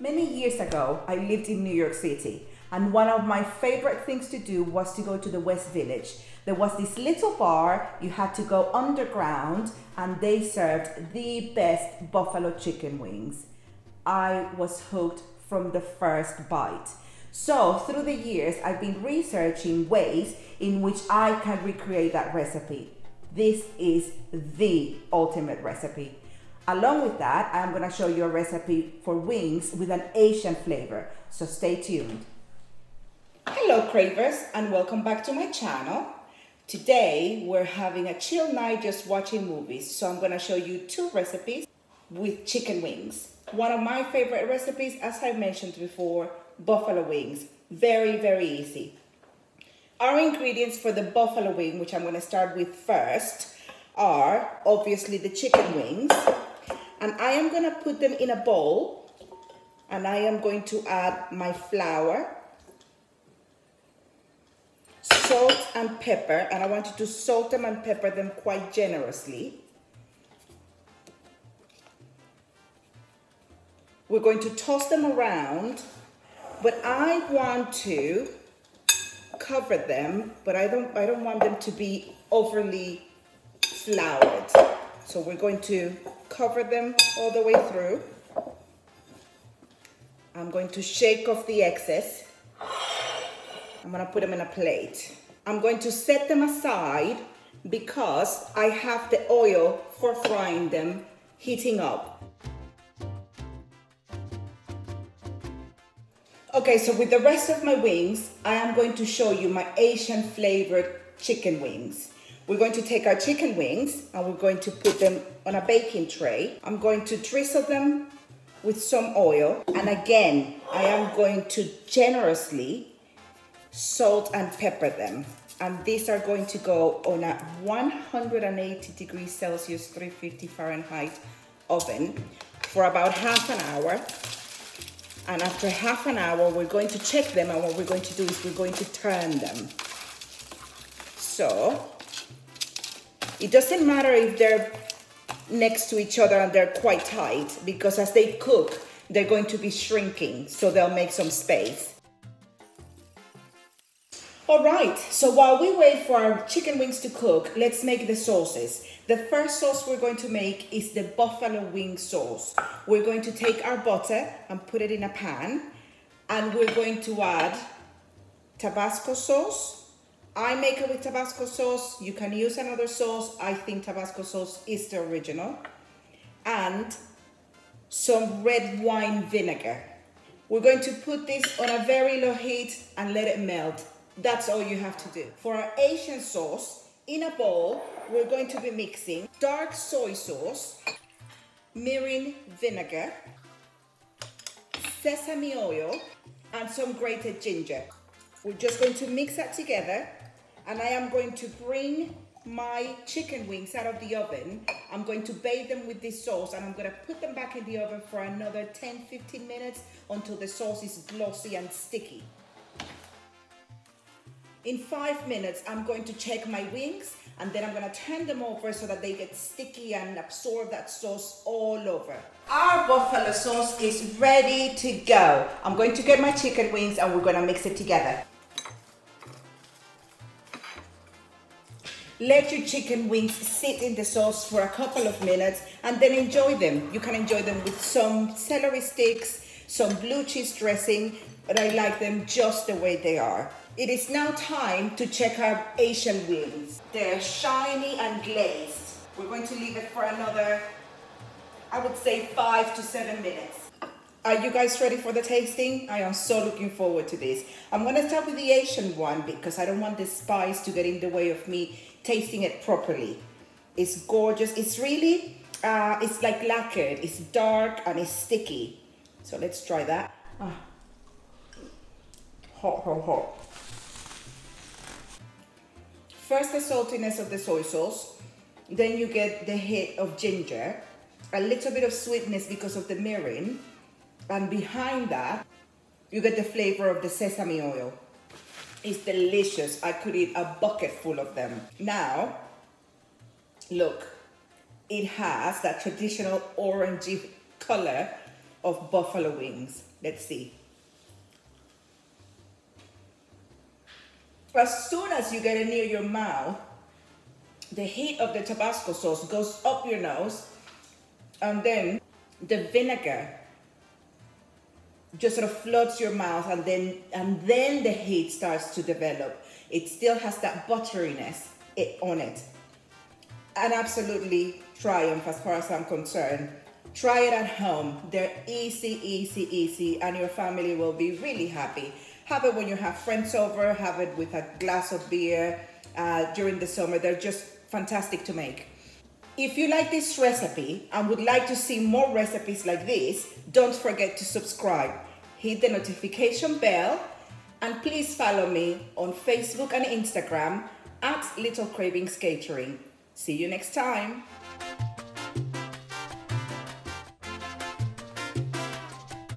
Many years ago, I lived in New York City, and one of my favorite things to do was to go to the West Village. There was this little bar, you had to go underground, and they served the best buffalo chicken wings. I was hooked from the first bite. So, through the years, I've been researching ways in which I can recreate that recipe. This is the ultimate recipe. Along with that, I'm gonna show you a recipe for wings with an Asian flavor, so stay tuned. Hello cravers and welcome back to my channel. Today we're having a chill night just watching movies, so I'm gonna show you two recipes with chicken wings. One of my favorite recipes, as I mentioned before, buffalo wings. Very, very easy. Our ingredients for the buffalo wing, which I'm gonna start with first, are obviously the chicken wings, and I am gonna put them in a bowl and I am going to add my flour, salt and pepper, and I want you to salt them and pepper them quite generously. We're going to toss them around, but I want to cover them, but I don't, I don't want them to be overly floured. So we're going to cover them all the way through. I'm going to shake off the excess. I'm gonna put them in a plate. I'm going to set them aside because I have the oil for frying them heating up. Okay, so with the rest of my wings, I am going to show you my Asian flavored chicken wings. We're going to take our chicken wings and we're going to put them on a baking tray. I'm going to drizzle them with some oil. And again, I am going to generously salt and pepper them. And these are going to go on a 180 degrees Celsius, 350 Fahrenheit oven for about half an hour. And after half an hour, we're going to check them. And what we're going to do is we're going to turn them. So it doesn't matter if they're next to each other and they're quite tight because as they cook, they're going to be shrinking, so they'll make some space. All right, so while we wait for our chicken wings to cook, let's make the sauces. The first sauce we're going to make is the buffalo wing sauce. We're going to take our butter and put it in a pan, and we're going to add Tabasco sauce, I make it with Tabasco sauce. You can use another sauce. I think Tabasco sauce is the original. And some red wine vinegar. We're going to put this on a very low heat and let it melt. That's all you have to do. For our Asian sauce, in a bowl, we're going to be mixing dark soy sauce, mirin vinegar, sesame oil, and some grated ginger. We're just going to mix that together and I am going to bring my chicken wings out of the oven. I'm going to bathe them with this sauce and I'm going to put them back in the oven for another 10-15 minutes until the sauce is glossy and sticky. In five minutes, I'm going to check my wings and then I'm gonna turn them over so that they get sticky and absorb that sauce all over. Our buffalo sauce is ready to go. I'm going to get my chicken wings and we're gonna mix it together. Let your chicken wings sit in the sauce for a couple of minutes and then enjoy them. You can enjoy them with some celery sticks, some blue cheese dressing, but I like them just the way they are. It is now time to check our Asian wings. They're shiny and glazed. We're going to leave it for another, I would say five to seven minutes. Are you guys ready for the tasting? I am so looking forward to this. I'm gonna start with the Asian one because I don't want the spice to get in the way of me tasting it properly. It's gorgeous. It's really, uh, it's like lacquered. It's dark and it's sticky. So let's try that. Ah. Hot, hot, hot. First the saltiness of the soy sauce. Then you get the hit of ginger. A little bit of sweetness because of the mirin. And behind that, you get the flavor of the sesame oil. It's delicious. I could eat a bucket full of them. Now, look, it has that traditional orangey color of buffalo wings. Let's see. As soon as you get it near your mouth, the heat of the Tabasco sauce goes up your nose and then the vinegar just sort of floods your mouth and then and then the heat starts to develop. It still has that butteriness on it. and absolutely triumph as far as I'm concerned. Try it at home. They're easy, easy, easy, and your family will be really happy. Have it when you have friends over, have it with a glass of beer uh, during the summer. They're just fantastic to make. If you like this recipe and would like to see more recipes like this, don't forget to subscribe. Hit the notification bell and please follow me on Facebook and Instagram at Little Cravings Catering. See you next time.